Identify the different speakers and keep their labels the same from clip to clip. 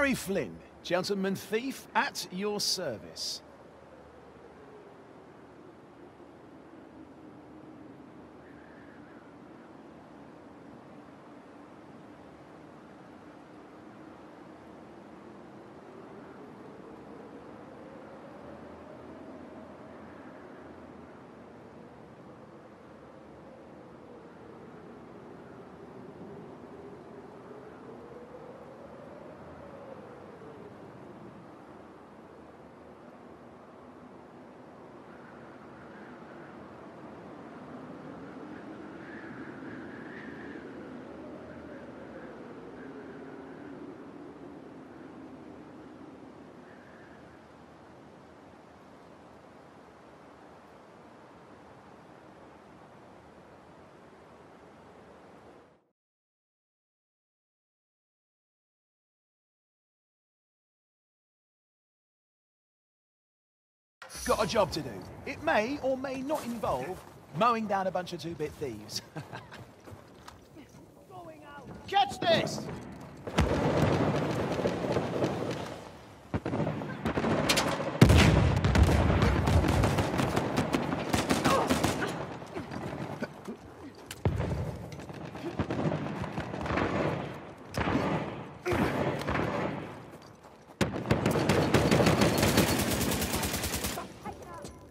Speaker 1: Harry Flynn, gentleman thief, at your service. Got a job to do. It may or may not involve mowing down a bunch of two-bit thieves. Catch this!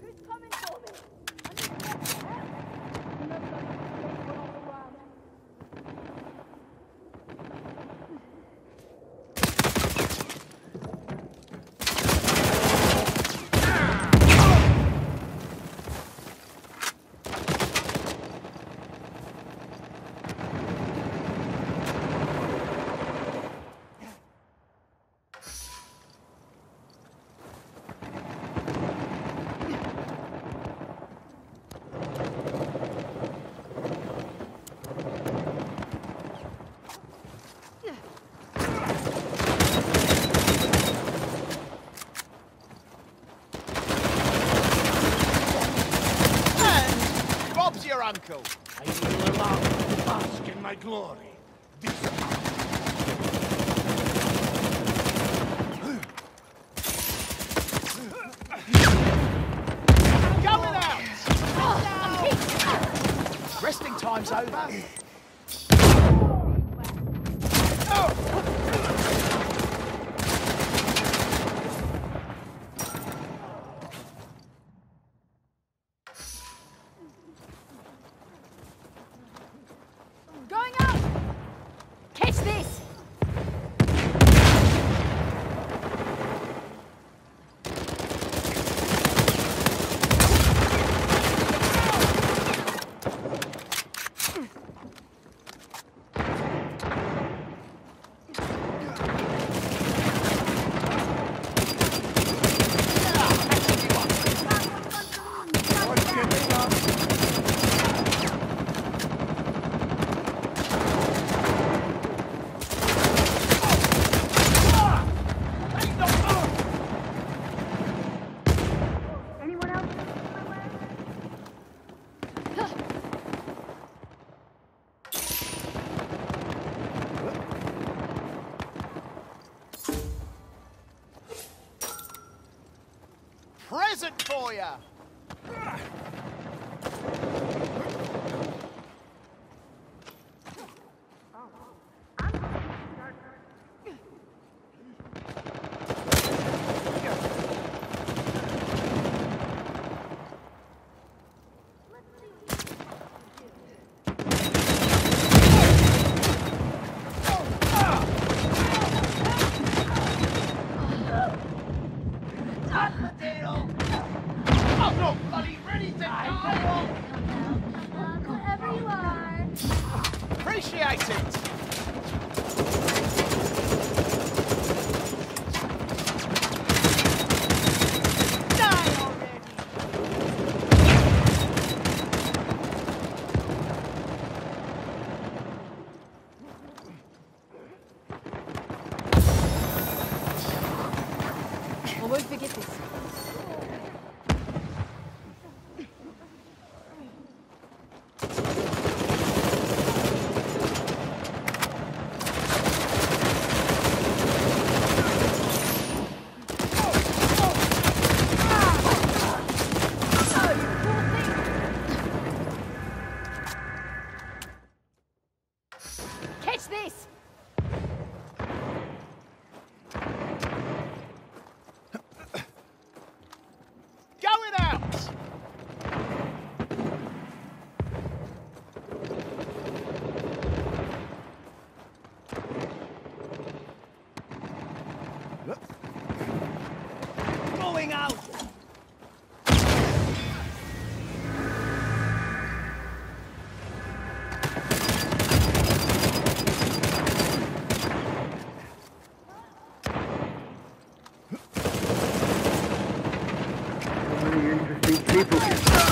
Speaker 2: Who's coming for me?
Speaker 1: And Uncle.
Speaker 3: I will allow you to bask in my glory. This
Speaker 1: out! Resting time's over.
Speaker 2: Going up! Catch this! Anyone else?
Speaker 1: Present
Speaker 2: I won't forget this.
Speaker 4: People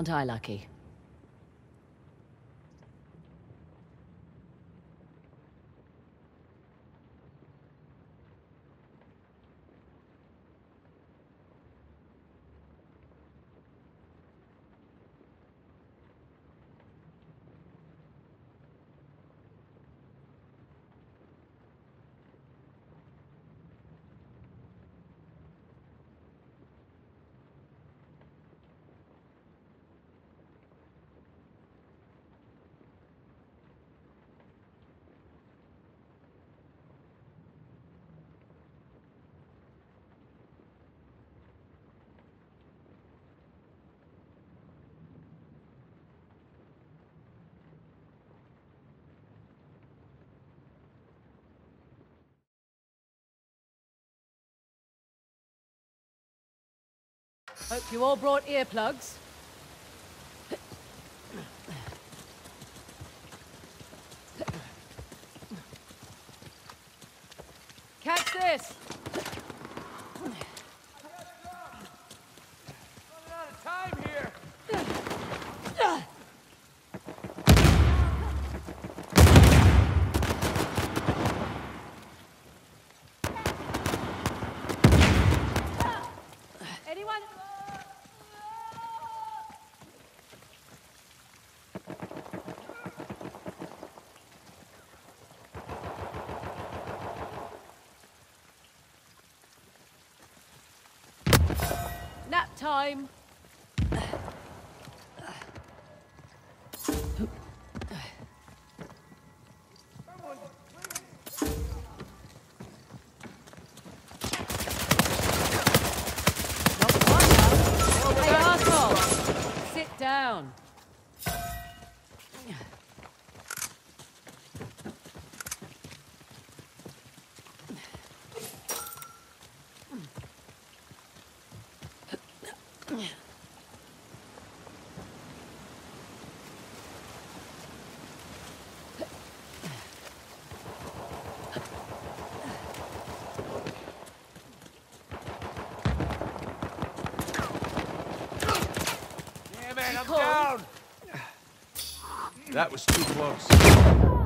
Speaker 2: Aren't I lucky? Hope you all brought earplugs. Catch this!
Speaker 3: Time here!
Speaker 2: Time. Not one now. down.
Speaker 3: Yeah, man, I'm
Speaker 2: Cool.
Speaker 3: down. That was too close.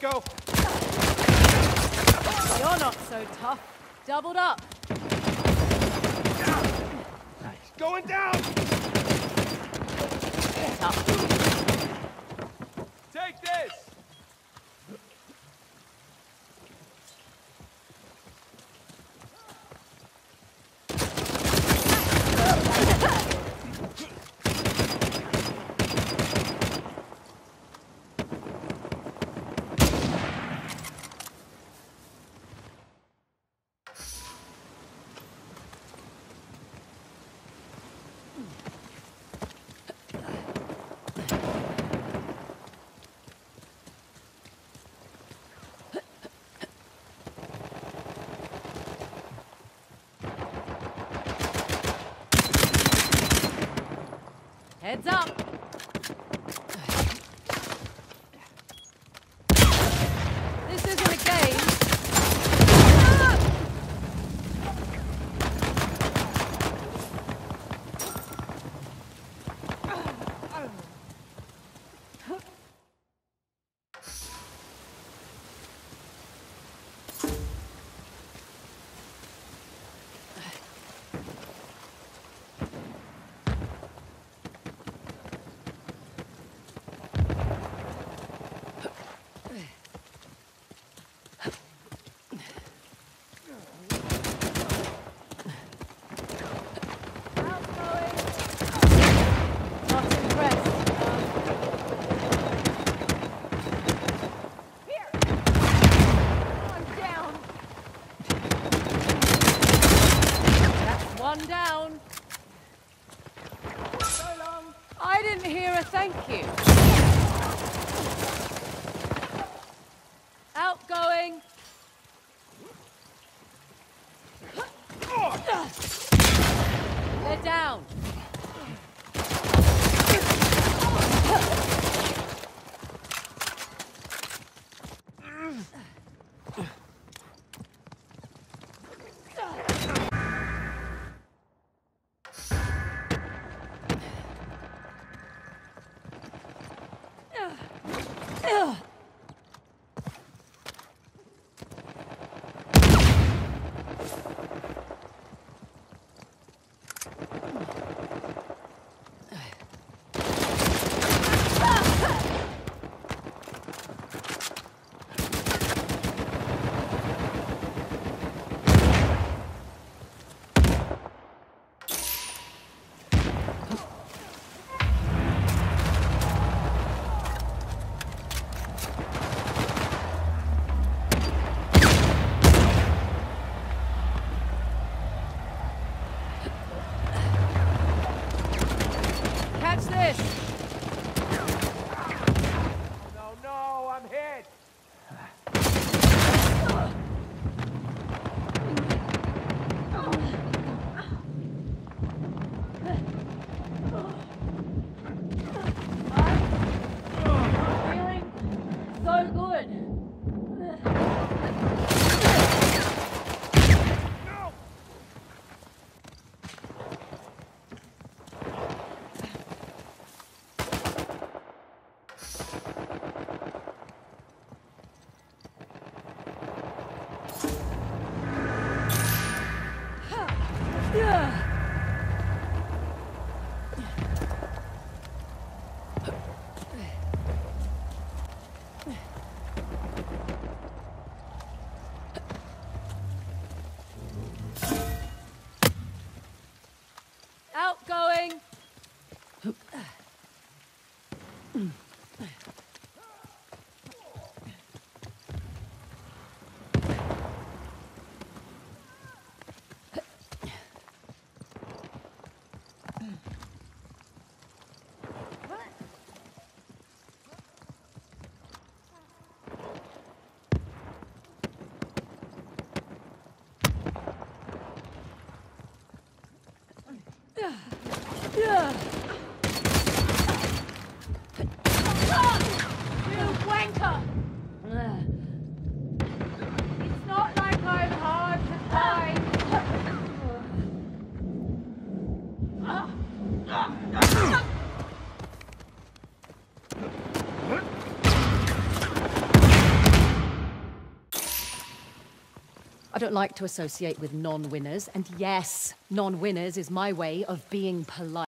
Speaker 3: Go.
Speaker 2: You're not so tough. Doubled up. Heads up. One down. So. I didn't hear a thank you. Outgoing. They're down. so good. You wanker!
Speaker 5: Don't like to associate with non winners, and yes, non winners is my way of being polite.